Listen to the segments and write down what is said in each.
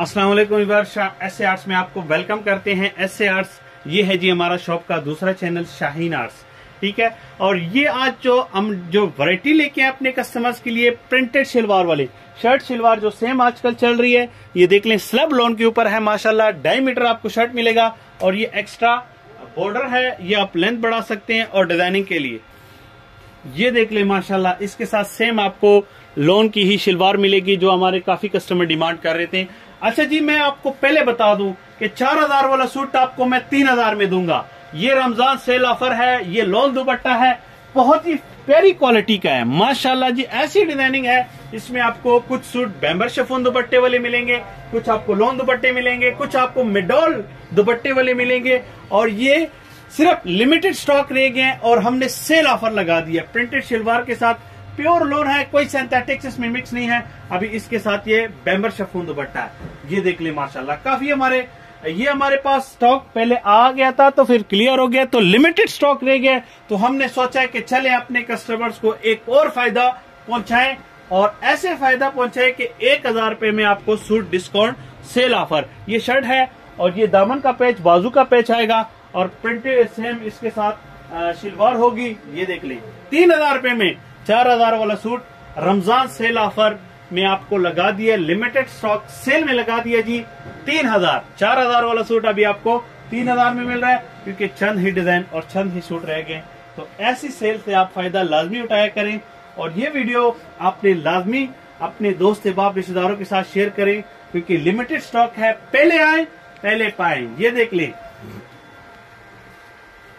अस्सलाम वालेकुम S arts में आपको वेलकम करते हैं। एसए आर्ट्स, ये है जी हमारा शॉप का दूसरा चैनल, शाहीन आर्ट्स। ठीक है? और ये आज जो हम जो वैरायटी लेके आए अपने कस्टमर्स के लिए प्रिंटेड शलवार वाले। शर्ट शलवार जो सेम आजकल चल रही है, ये देख लें स्लब लोन के ऊपर है, माशाल्लाह, ढाई मीटर आपको शर्ट मिलेगा। और ये एक्स्ट्रा बॉर्डर है, ये आप लेंथ बढ़ा सकते हैं और डिज़ाइनिंग के लिए। ये देख ले, माशाल्लाह, इसके साथ सेम आपको लोन की ही शलवार मिलेगी जो हमारे काफ़ी कस्टमर डिमांड कर रहे थे। अच्छा जी, मैं आपको पहले बता दूँ कि चार हज़ार वाला सूट आपको मैं तीन हज़ार में दूँगा। ये रमज़ान सेल ऑफ़र है, ये लोन दुपट्टा है, बहुत ही प्यारी क्वालिटी का है। माशाल्लाह जी, ऐसी डिज़ाइनिंग है, इसमें आपको कुछ सूट बैम्बर शेफोन दुपट्टे वाले मिलेंगे, कुछ आपको लोन दुपट्टे मिलेंगे, कुछ आपको मिडोल दुपट्टे वाले मिलेंगे। और ये सिर्फ़ लिमिटेड स्टॉक रह गए और हमने सेल ऑफ़र लगा दिया। प्रिंटेड शलवार के साथ प्योर लोन है, कोई सिंथेटिक्स इसमें मिक्स नहीं है। अभी इसके साथ ये बैम्बर शफून दुपट्टा है। ये देख ले, माशाल्लाह, काफ़ी हमारे, ये हमारे पास स्टॉक पहले आ गया था तो फिर क्लियर हो गया तो लिमिटेड स्टॉक रह गया। तो हमने सोचा कि चले अपने कस्टमर्स को एक और फ़ायदा पहुंचाएँ, और ऐसे फ़ायदा पहुँचाए कि एक हज़ार रुपए में आपको सूट डिस्काउंट सेल ऑफ़र ये शर्ट है, और ये दामन का पैच बाजू का पैच आएगा, और प्रिंटेड सेम इसके साथ शिलवार होगी। ये देख ली, तीन हज़ार में चार हज़ार वाला सूट रमज़ान सेल ऑफ़र में आपको लगा दिया लिमिटेड स्टॉक सेल में लगा दिया जी। तीन हज़ार, चार हज़ार वाला सूट अभी आपको तीन हज़ार में मिल रहा है, क्योंकि चंद ही डिज़ाइन और चंद ही सूट रह गए। तो ऐसी सेल से आप फ़ायदा लाजमी उठाया करें और ये वीडियो आपने लाजमी अपने दोस्त बाप रिश्तेदारों के साथ शेयर करें, क्योंकि लिमिटेड स्टॉक है, पहले आए, पहले पाए। ये देख लें।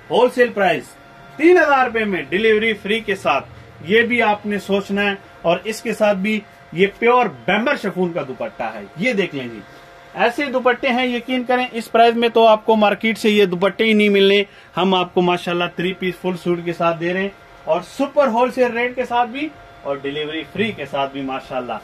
होलसेल प्राइस तीन हज़ार रुपए में डिलीवरी फ्री के साथ। ये भी आपने सोचना है और इसके साथ भी ये प्योर बैम्बर शफून का दुपट्टा है। ये देख लें जी ऐसे दुपट्टे हैं, यकीन करें, इस प्राइस में तो आपको मार्केट से ये दुपट्टे ही नहीं मिलने। हम आपको माशाल्लाह थ्री पीस फुल सूट के साथ दे रहे हैं और सुपर होलसेल रेट के साथ भी और डिलीवरी फ्री के साथ भी, माशाल्लाह।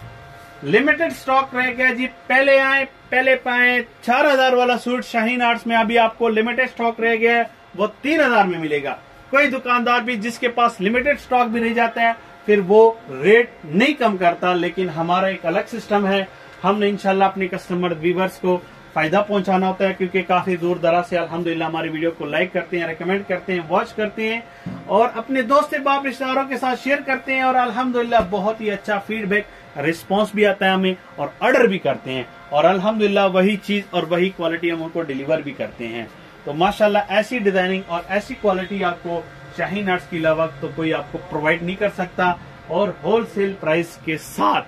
लिमिटेड स्टॉक रह गया जी। पहले आए, पहले पाए चार हज़ार वाला सूट शाहीन आर्ट्स में अभी आपको लिमिटेड स्टॉक रह गया है, वो तीन हज़ार में मिलेगा। कोई दुकानदार भी जिसके पास लिमिटेड स्टॉक भी रह जाता है, फिर वो रेट नहीं कम करता, लेकिन हमारा एक अलग सिस्टम है। हमने इनशाला अपने कस्टमर व्यूवर्स को फ़ायदा पहुंचाना होता है, क्योंकि काफ़ी दूर दराज से अल्हम्दुलिल्लाह हमारी वीडियो को लाइक करते हैं रिकमेंड करते हैं वॉच करते हैं और अपने दोस्त बाप रिश्तेदारों के साथ शेयर करते हैं और अल्हम्दुलिल्लाह बहुत ही अच्छा फीडबैक रिस्पॉन्स भी आता है हमें और ऑर्डर भी करते हैं। और अल्हम्दुलिल्लाह वही चीज़ और वही क्वालिटी हम उनको डिलीवर भी करते हैं। तो माशाल्लाह ऐसी डिज़ाइनिंग और ऐसी क्वालिटी आपको शाही नट्स की अलावा तो कोई आपको प्रोवाइड नहीं कर सकता। और होलसेल प्राइस के साथ,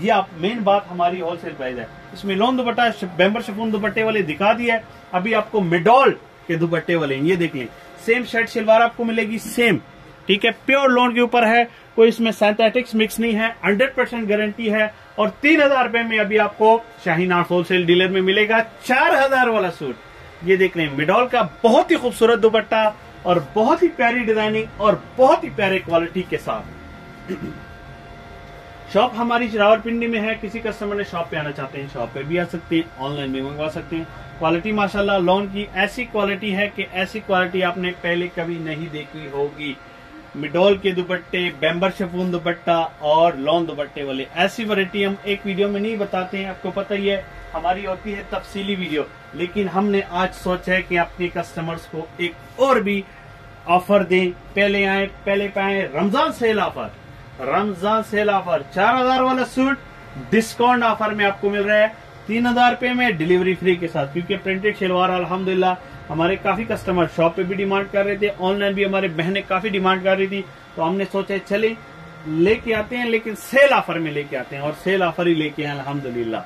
ये आप मेन बात हमारी होलसेल प्राइस है। इसमें लोन दुपट्टा बेम्बर शफून दुपट्टे वाले दिखा दिया है अभी आपको मिडोल के दुपट्टे वाले ये देख लें। सेम शर्ट शलवार आपको मिलेगी सेम ठीक है प्योर लोन के ऊपर है, कोई इसमें सिंथेटिक्स मिक्स नहीं है हंड्रेड परसेंट गारंटी है। और तीन हज़ार रुपए में अभी आपको शाहीन आर्ट होलसेल डीलर में मिलेगा, चार हज़ार वाला सूट ये देख रहे हैं मिडोल का बहुत ही खूबसूरत दुपट्टा और बहुत ही प्यारी डिज़ाइनिंग और बहुत ही प्यारे क्वालिटी के साथ। शॉप हमारी रावलपिंडी में है, किसी कस्टमर ने शॉप पे आना चाहते हैं शॉप पे भी आ सकते हैं ऑनलाइन भी मंगवा सकते हैं। क्वालिटी माशाल्लाह लोन की ऐसी क्वालिटी है कि ऐसी क्वालिटी आपने पहले कभी नहीं देखी होगी। मिडोल के दुपट्टे बेम्बर शफून दुपट्टा और लॉन दुपट्टे वाले, ऐसी वरायटी हम एक वीडियो में नहीं बताते हैं, आपको पता ही है। हमारी होती है तफसीली वीडियो, लेकिन हमने आज सोचा है कि अपने कस्टमर्स को एक और भी ऑफ़र दें। पहले आए, पहले पाए Ramzan sale offer Ramzan sale offer चार हज़ार वाला सूट डिस्काउंट ऑफ़र में आपको मिल रहा है। तीन हज़ार रुपए में डिलीवरी फ्री के साथ, क्योंकि प्रिंटेड शलवार अल्हम्दुलिल्लाह हमारे काफ़ी कस्टमर शॉप पे भी डिमांड कर रहे थे ऑनलाइन भी हमारे बहनें काफ़ी डिमांड कर रही थी। तो हमने सोचा चले, लेके आते हैं, लेकिन सेल ऑफ़र में लेके आते हैं, और सेल ऑफ़र ही लेके आए अल्हम्दुलिल्लाह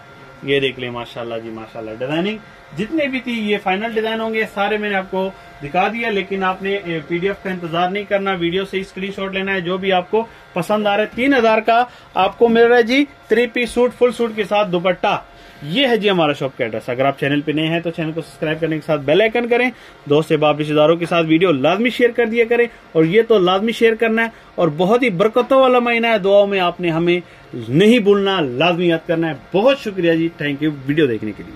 ये देख ले, माशाल्लाह जी, माशाल्लाह। डिज़ाइनिंग जितने भी थी, ये फाइनल डिज़ाइन होंगे, सारे मैंने आपको दिखा दिया, लेकिन आपने पीडीएफ का इंतज़ार नहीं करना वीडियो से स्क्रीनशॉट लेना है, जो भी आपको पसंद आ रहा है। तीन हज़ार का आपको मिल रहा है जी three piece suit full suit के साथ दुपट्टा। ये है जी हमारा शॉप का एड्रेस अगर आप चैनल पे नए हैं तो चैनल को सब्सक्राइब करने के साथ बेल आइकन करें। दोस्त बाप रिश्तेदारों के साथ वीडियो लाजमी शेयर कर दिया करें। और ये तो लाजमी शेयर करना है, और बहुत ही बरकतों वाला महीना है। दुआओं में आपने हमें नहीं भूलना, लाजमी याद करना है। बहुत शुक्रिया जी थैंक यू वीडियो देखने के लिए।